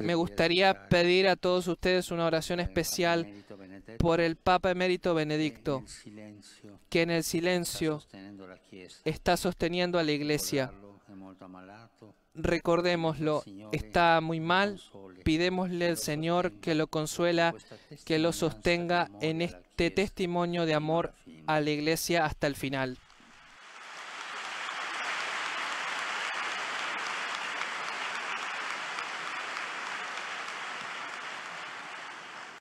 Me gustaría pedir a todos ustedes una oración especial por el Papa Emérito Benedicto, que en el silencio está sosteniendo a la Iglesia. Recordémoslo, está muy mal, pidémosle al Señor que lo consuela, que lo sostenga en este testimonio de amor a la Iglesia hasta el final.